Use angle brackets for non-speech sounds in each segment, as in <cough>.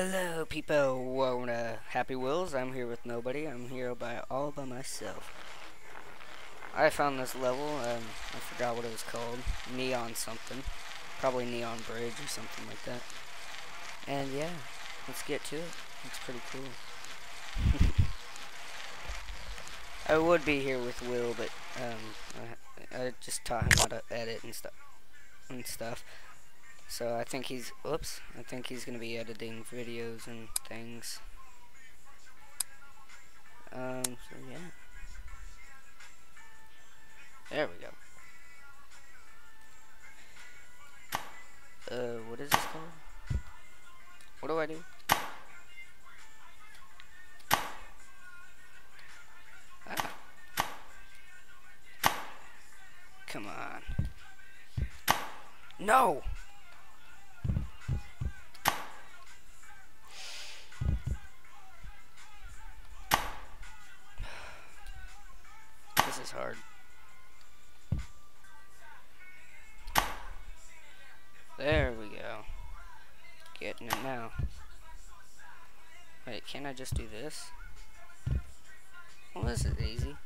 Hello, people. To Happy Wheels. I'm here with nobody. I'm here by all by myself. I found this level. Um, I forgot what it was called. Neon something. Probably Neon Bridge or something like that. And yeah, let's get to it. It's pretty cool. <laughs> I would be here with Will, but um, I, I just taught him how to edit and stuff and stuff. So I think he's, whoops, I think he's going to be editing videos and things. Um, so yeah. There we go. Uh, what is this called? What do I do? Ah. Come on. No! Getting it now. Wait, can't I just do this? Well, this is easy.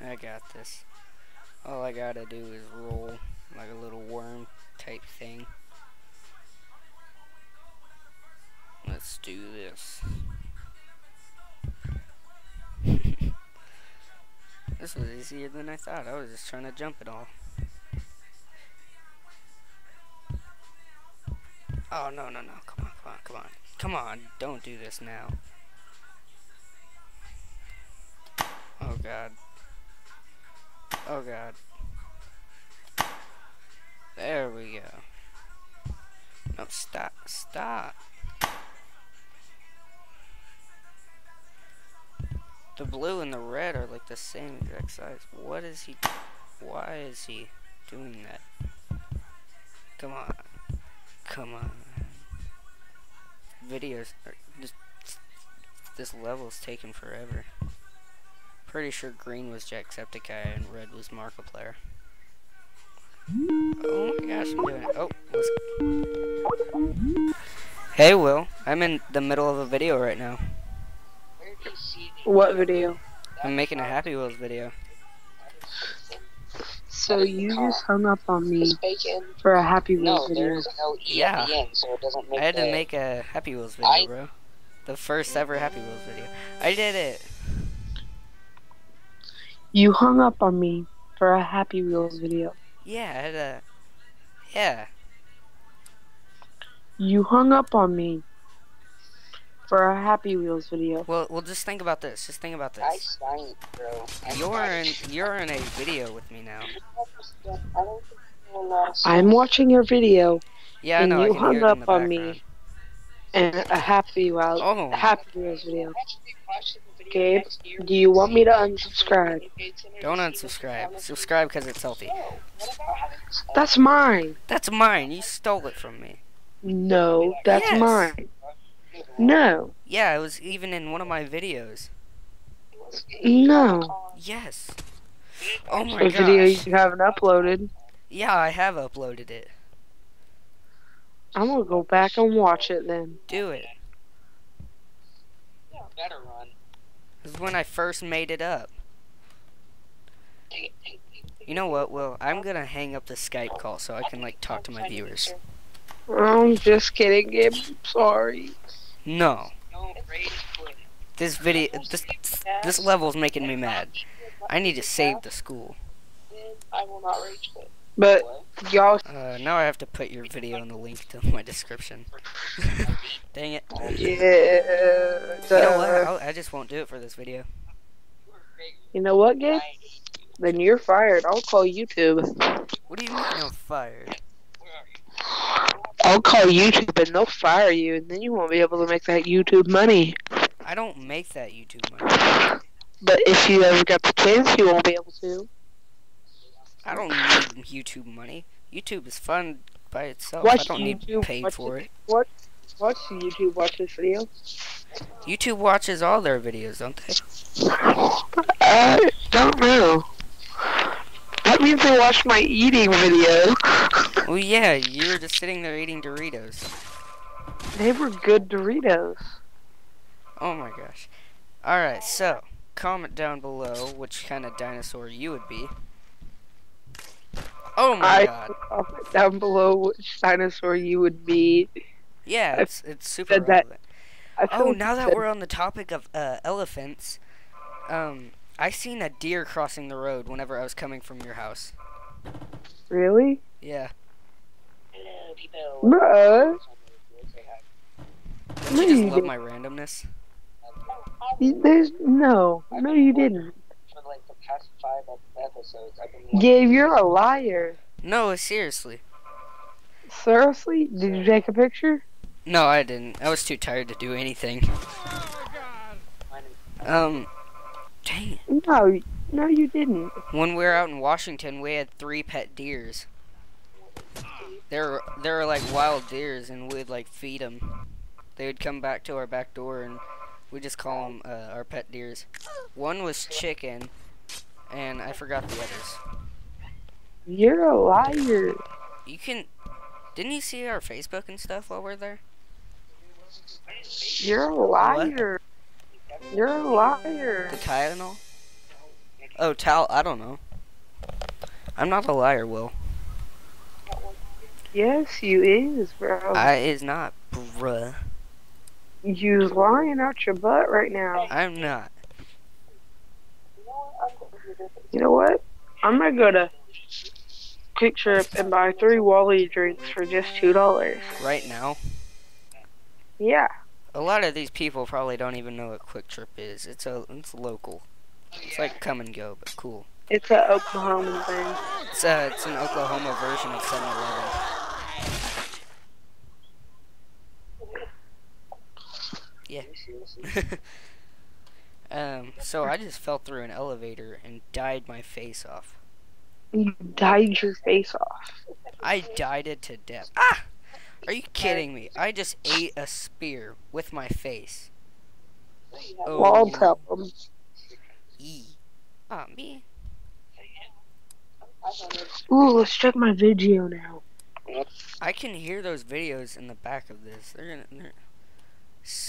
I got this. All I gotta do is roll like a little worm type thing. Let's do this. This was easier than I thought. I was just trying to jump it all. Oh, no, no, no. Come on, come on, come on. Come on, don't do this now. Oh, God. Oh, God. There we go. No, stop, stop. The blue and the red are like the same exact size. What is he, why is he doing that? Come on. Come on. Videos, are just, this level's taking forever. Pretty sure green was Jacksepticeye and red was Markiplier. Oh my gosh, I'm doing it. Oh, let's... Hey, Will. I'm in the middle of a video right now. What video? I'm making a Happy Wheels video. So you just hung up on me for a Happy Wheels No, video. no E Yeah. end, so it doesn't make I had to make a Happy Wheels video, I- bro. The first ever Happy Wheels video. I did it. You hung up on me for a Happy Wheels video. Yeah, I had a... Yeah. You hung up on me for a Happy Wheels video. Well, well, just think about this. Just think about this. I this. signed, bro. I You're in, signed. you're in a video with me now. I don't think anyone else- I'm watching your video Yeah, I And know. I you hung hear it in up the on me. and a Happy Wheels Oh. Happy Wheels video. Gabe, do you want me to unsubscribe? Don't unsubscribe. Subscribe because it's healthy. That's mine. That's mine. You stole it from me. No, that's Yes. mine. No, Yeah, it was even in one of my videos. no. Yes. Oh my A video you haven't uploaded. Yeah, I have uploaded it. I'm gonna go back and watch it then. Do it. Yeah, better run. This is when I first made it up. You know what, Will? I'm gonna hang up the Skype call so I can like talk to my viewers. I'm just kidding, Gabe. Sorry. No. Don't rage quit. This video this this level is making me mad. I need to save the school. I will not rage quit. But y'all, Uh, now I have to put your video in the link to my description. <laughs> Dang it. yeah. You know what? I'll, I just won't do it for this video. You know what, Gabe? Then you're fired. I'll call YouTube. What do you mean I'm fired? I'll call YouTube and they'll fire you, and then you won't be able to make that YouTube money. I don't make that YouTube money. But if you ever got the chance, you won't be able to. I don't need YouTube money. YouTube is fun by itself. Watch I don't need YouTube, paid for it. What? Watch YouTube. Watch this video. YouTube watches all their videos, don't they? I don't know. That means they watched my eating video. Well, yeah, you were just sitting there eating Doritos. they were good Doritos. Oh my gosh. Alright, so, comment down below which kind of dinosaur you would be. Oh my I god. comment down below which dinosaur you would be. Yeah, it's, it's super that- relevant. I Oh, now that we're on the topic of uh, elephants, um, I seen a deer crossing the road whenever I was coming from your house. really, Yeah. Hello, people. no, Say hi. Don't you just you love didn't. my randomness? There's no, no, you didn't. For like the past five episodes, I've been. Gabe, you're a liar. No, seriously. Seriously, did you take a picture? No, I didn't. I was too tired to do anything. Um, dang it. No, no, you didn't. When we were out in Washington, we had three pet deers. They're they're like wild deers, and we'd like feed them. They would come back to our back door, and we just call them uh, our pet deers. One was chicken, and I forgot the others. You're a liar. You can. Didn't you see our Facebook and stuff while we're there? You're a liar. What? You're a liar. The Tylenol? Oh, Tal. I don't know. I'm not a liar, Will. Yes, you is, bro. I is not, bruh. You's lying out your butt right now. I'm not. You know what? I'm gonna go to QuikTrip and buy three Wally drinks for just two dollars. Right now. Yeah. A lot of these people probably don't even know what QuikTrip is. It's a it's local. It's like come and go, but cool. It's an Oklahoma thing. It's a it's an Oklahoma version of 7-Eleven. Yeah. <laughs> um. So I just fell through an elevator and died my face off. You dyed your face off. I died it to death. Ah! Are you kidding me? I just ate a spear with my face. Oh, Well, I'll tell them. E. Ah, me. Ooh, let's check my video now. I can hear those videos in the back of this. They're gonna they're,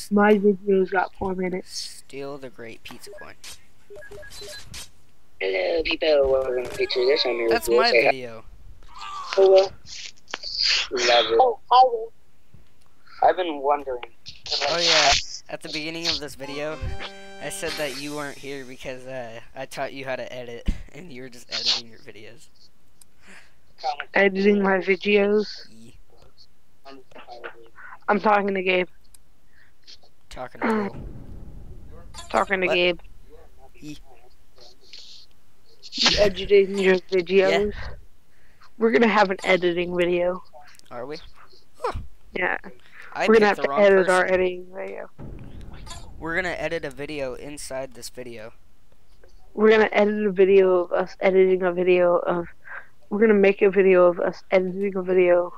My video's got four minutes. steal the great pizza coin. Hello, people. Welcome to Picture This. I'm here That's with Will. my video. Hello. Love it. Oh, hi, I've been wondering. Oh yeah. At the beginning of this video, I said that you weren't here because uh, I taught you how to edit, and you were just editing your videos. Editing my videos. I'm talking to Gabe. Talking to Will. Talking to What? Gabe. You editing your videos. We're gonna have an editing video. Are we? Yeah. I We're gonna have to edit person. our editing video. We're gonna edit a video inside this video. We're gonna edit a video of us editing a video of. We're gonna make a video of us editing a video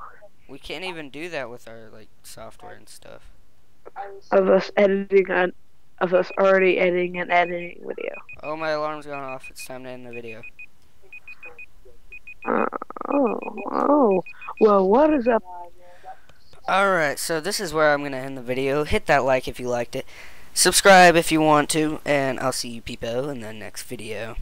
We can't even do that with our like software and stuff. Of us editing an, of us already editing an editing video. Oh, my alarm's going off. It's time to end the video. Uh, oh, oh. Well, what is up? Alright, so this is where I'm going to end the video. Hit that like if you liked it. Subscribe if you want to. And I'll see you people in the next video.